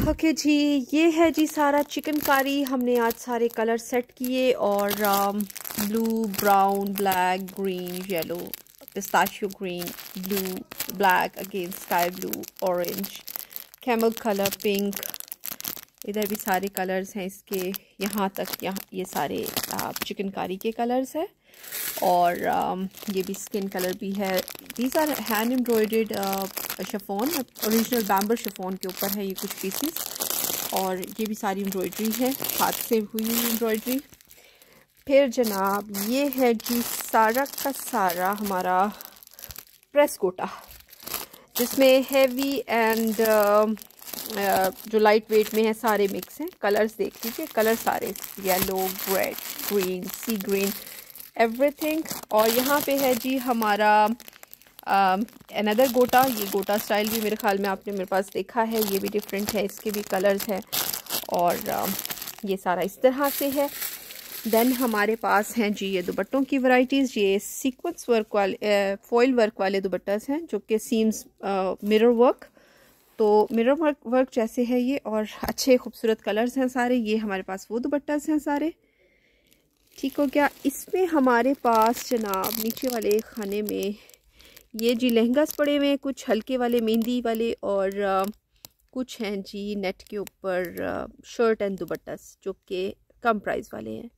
Okay okay जी ये है जी सारा चिकनकारी। हमने आज सारे कलर सेट किए और blue brown black green yellow pistachio green blue black again sky blue orange camel colour pink. इधर भी सारे कलर्स हैं इसके। यहाँ तक यहाँ ये सारे चिकनकारी के कलर्स हैं। और um, ये भी स्किन कलर भी है। These are hand embroidered chiffon original Bemberg chiffon के ऊपर है ये कुछ पीसीस और ये भी सारी एम्ब्रॉयडरी है हाथ से हुई एम्ब्रॉयडरी फिर जनाब ये है जी सारा का सारा हमारा प्रेस कोटा जिसमें हैवी एंड uh, जो लाइट वेट में है सारे मिक्स हैं। कलर्स देख लीजिए कलर सारे yellow red green sea green everything और यहाँ पे है जी हमारा अनदर गोटा ये गोटा स्टाइल भी मेरे ख्याल में आपने मेरे पास देखा है ये भी डिफरेंट है इसके भी कलर्स हैं और uh, ये सारा इस तरह से है। देन हमारे पास हैं जी ये दुपट्टों की वैरायटीज़ ये सीक्वेंस वर्क वाले फॉइल वर्क वाले दुपट्टास हैं जो कि सीम्स मिरर वर्क तो मिरर वर्क वर्क जैसे है ये और अच्छे खूबसूरत कलर्स हैं सारे ये हमारे पास वो दुपट्टास हैं सारे। ठीक हो गया। इसमें हमारे पास जनाब नीचे वाले खाने में ये जी लहंगास पड़े हुए हैं, कुछ हल्के वाले, मेहंदी वाले और कुछ हैं जी नेट के ऊपर शर्ट एंड दुबट्टा जो कि कम प्राइस वाले हैं।